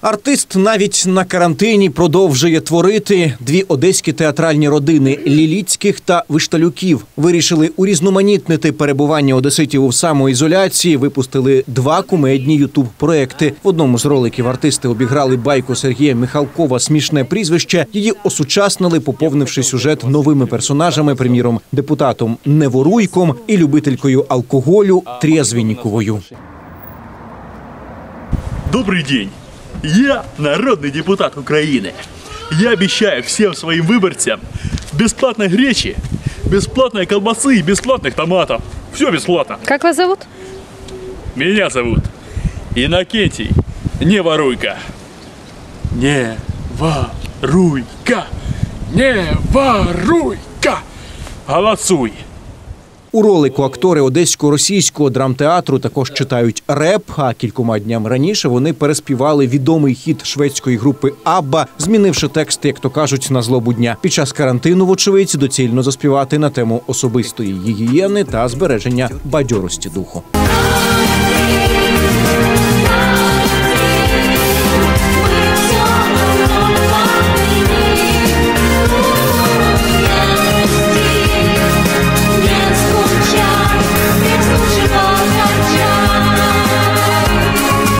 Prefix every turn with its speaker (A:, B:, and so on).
A: Артист навіть на карантині продовжує творити. Дві одеські театральні родини Ліліцьких та Вишталюків вирішили урізноманітнити перебування одеситів у самоізоляції. Випустили два кумедні ютуб проекти. В одному з роликів артисти обіграли байку Сергія Михалкова Смішне прізвище. Її осучаснили, поповнивши сюжет новими персонажами, приміром, депутатом Неворуйком і любителькою алкоголю Трєзвінніковою.
B: Добрый день! Я народный депутат Украины. Я обещаю всем своим выборцам бесплатной гречи, бесплатной колбасы и бесплатных томатов. Все бесплатно.
C: Как вас зовут?
B: Меня зовут Иннокентий Не воруйка. Не воруйка. Не воруйка. Голосуй.
A: У ролику актори одесько-російського драмтеатру також читають реп. А кількома днями раніше вони переспівали відомий хіт шведської групи Абба, змінивши текст, як то кажуть, на злобу дня. Під час карантину, вочевидь, доцільно заспівати на тему особистої гігієни та збереження бадьорості духу.